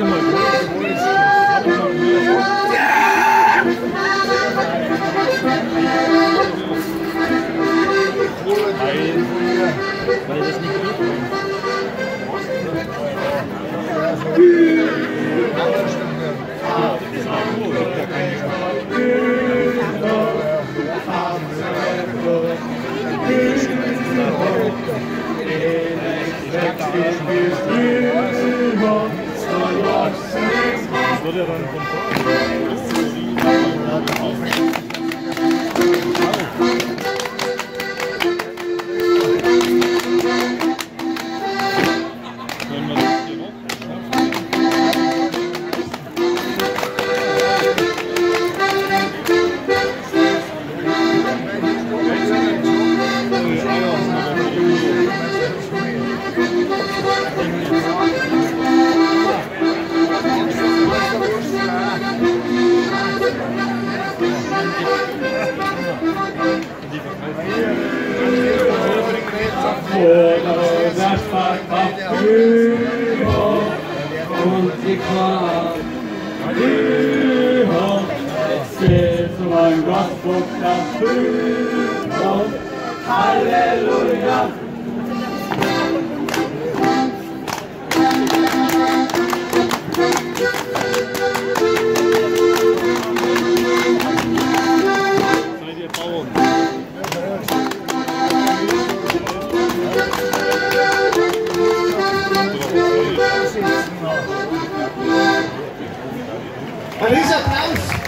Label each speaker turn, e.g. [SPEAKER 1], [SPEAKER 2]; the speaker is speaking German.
[SPEAKER 1] them look. Ja dann von Wenn
[SPEAKER 2] der Sparkraft über und die Kraft über. Zu meinem Gottbuch dafür und Halleluja.
[SPEAKER 3] And he's a applaus!